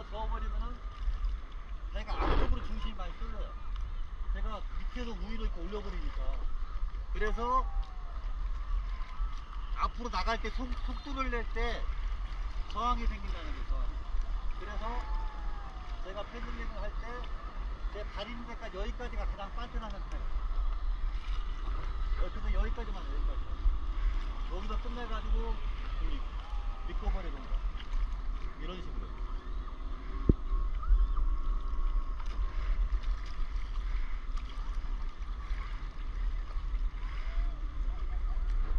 앞으로 저어버리면은 배가 앞쪽으로 중심이 많이 쏠려요. 제가 밑에서 우위로 이렇게 올려버리니까. 그래서 앞으로 나갈 때 속, 속도를 낼 때 저항이 생긴다는 거죠. 그래서 제가 패들링을 할 때 제 다리는 데까지 여기까지가 가장 빠져나는 상태예요. 어쨌든 여기까지만 여기까지. 여기서 끝내가지고 돌리고 버리는 거. 이런 식으로.